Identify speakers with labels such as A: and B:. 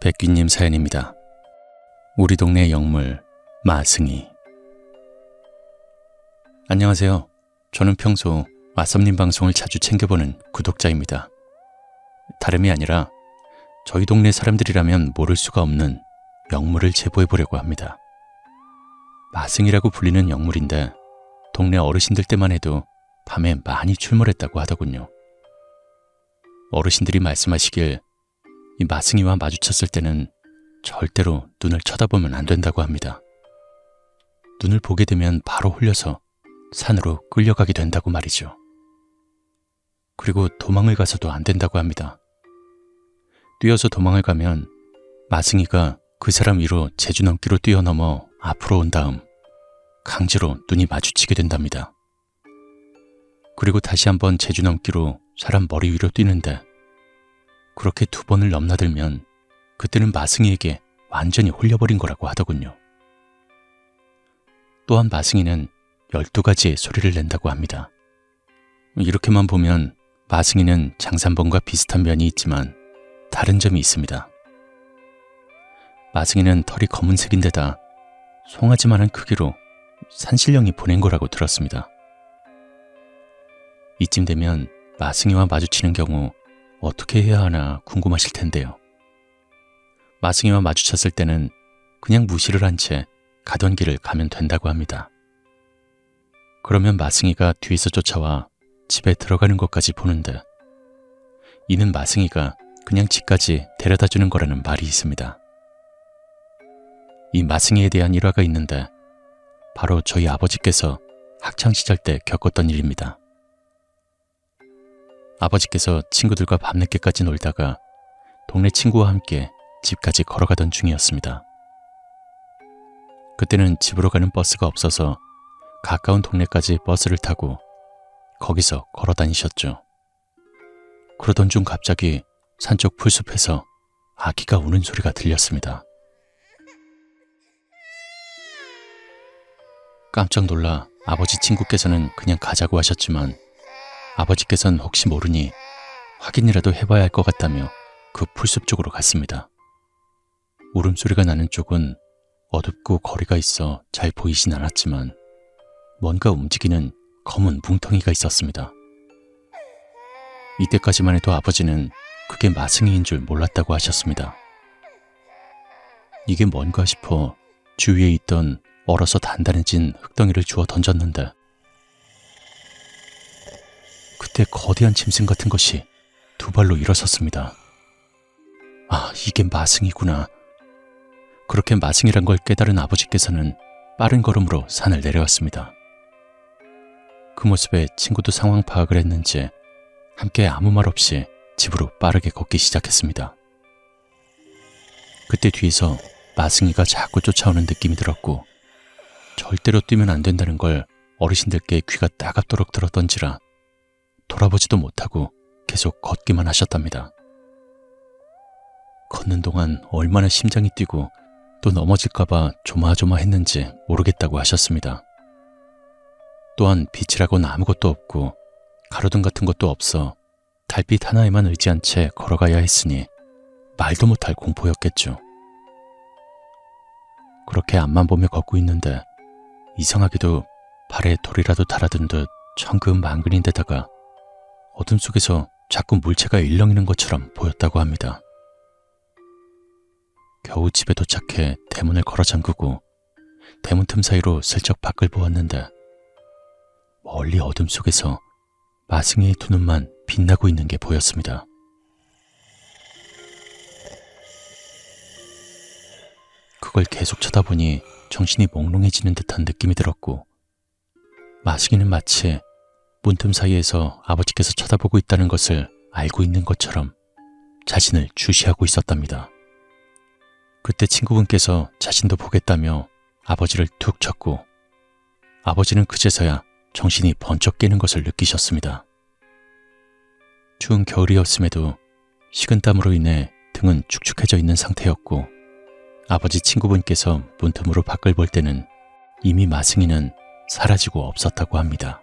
A: 백귀님 사연입니다. 우리 동네 영물 마승이 안녕하세요. 저는 평소 마썸님 방송을 자주 챙겨보는 구독자입니다. 다름이 아니라 저희 동네 사람들이라면 모를 수가 없는 영물을 제보해 보려고 합니다. 마승이라고 불리는 영물인데 동네 어르신들 때만 해도 밤에 많이 출몰했다고 하더군요. 어르신들이 말씀하시길 이 마승이와 마주쳤을 때는 절대로 눈을 쳐다보면 안 된다고 합니다. 눈을 보게 되면 바로 홀려서 산으로 끌려가게 된다고 말이죠. 그리고 도망을 가서도 안 된다고 합니다. 뛰어서 도망을 가면 마승이가 그 사람 위로 제주 넘기로 뛰어넘어 앞으로 온 다음 강제로 눈이 마주치게 된답니다. 그리고 다시 한번 제주 넘기로 사람 머리 위로 뛰는데 그렇게 두 번을 넘나들면 그때는 마승이에게 완전히 홀려버린 거라고 하더군요. 또한 마승이는 12가지의 소리를 낸다고 합니다. 이렇게만 보면 마승이는 장산범과 비슷한 면이 있지만 다른 점이 있습니다. 마승이는 털이 검은색인데다 송아지만한 크기로 산신령이 보낸 거라고 들었습니다. 이쯤 되면 마승이와 마주치는 경우 어떻게 해야 하나 궁금하실 텐데요. 마승이와 마주쳤을 때는 그냥 무시를 한 채 가던 길을 가면 된다고 합니다. 그러면 마승이가 뒤에서 쫓아와 집에 들어가는 것까지 보는데 이는 마승이가 그냥 집까지 데려다 주는 거라는 말이 있습니다. 이 마승이에 대한 일화가 있는데 바로 저희 아버지께서 학창시절 때 겪었던 일입니다. 아버지께서 친구들과 밤늦게까지 놀다가 동네 친구와 함께 집까지 걸어가던 중이었습니다. 그때는 집으로 가는 버스가 없어서 가까운 동네까지 버스를 타고 거기서 걸어 다니셨죠. 그러던 중 갑자기 산쪽 풀숲에서 아기가 우는 소리가 들렸습니다. 깜짝 놀라 아버지 친구께서는 그냥 가자고 하셨지만 아버지께서는 혹시 모르니 확인이라도 해봐야 할 것 같다며 그 풀숲 쪽으로 갔습니다. 울음소리가 나는 쪽은 어둡고 거리가 있어 잘 보이진 않았지만 뭔가 움직이는 검은 뭉텅이가 있었습니다. 이때까지만 해도 아버지는 그게 마승이인 줄 몰랐다고 하셨습니다. 이게 뭔가 싶어 주위에 있던 얼어서 단단해진 흙덩이를 주워 던졌는데 그때 거대한 짐승 같은 것이 두 발로 일어섰습니다. 아, 이게 마승이구나. 그렇게 마승이란 걸 깨달은 아버지께서는 빠른 걸음으로 산을 내려왔습니다. 그 모습에 친구도 상황 파악을 했는지 함께 아무 말 없이 집으로 빠르게 걷기 시작했습니다. 그때 뒤에서 마승이가 자꾸 쫓아오는 느낌이 들었고 절대로 뛰면 안 된다는 걸 어르신들께 귀가 따갑도록 들었던지라 돌아보지도 못하고 계속 걷기만 하셨답니다. 걷는 동안 얼마나 심장이 뛰고 또 넘어질까봐 조마조마했는지 모르겠다고 하셨습니다. 또한 빛이라고는 아무것도 없고 가로등 같은 것도 없어 달빛 하나에만 의지한 채 걸어가야 했으니 말도 못할 공포였겠죠. 그렇게 앞만 보며 걷고 있는데 이상하게도 발에 돌이라도 달아든 듯 천근만근인데다가 어둠 속에서 자꾸 물체가 일렁이는 것처럼 보였다고 합니다. 겨우 집에 도착해 대문을 걸어 잠그고 대문 틈 사이로 슬쩍 밖을 보았는데 멀리 어둠 속에서 마승이의 두 눈만 빛나고 있는 게 보였습니다. 그걸 계속 쳐다보니 정신이 몽롱해지는 듯한 느낌이 들었고 마승이는 마치 문틈 사이에서 아버지께서 쳐다보고 있다는 것을 알고 있는 것처럼 자신을 주시하고 있었답니다. 그때 친구분께서 자신도 보겠다며 아버지를 툭 쳤고 아버지는 그제서야 정신이 번쩍 깨는 것을 느끼셨습니다. 추운 겨울이었음에도 식은 땀으로 인해 등은 축축해져 있는 상태였고 아버지 친구분께서 문틈으로 밖을 볼 때는 이미 마승이는 사라지고 없었다고 합니다.